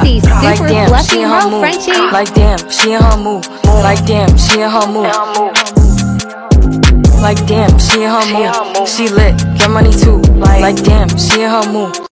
Crazy, Like super damn, fluffy she in her mood. Frenchie. Like damn, she in her mood. Like damn, she in her mood. Like damn, she in her mood. She lit, get money too. Like damn, she in her mood.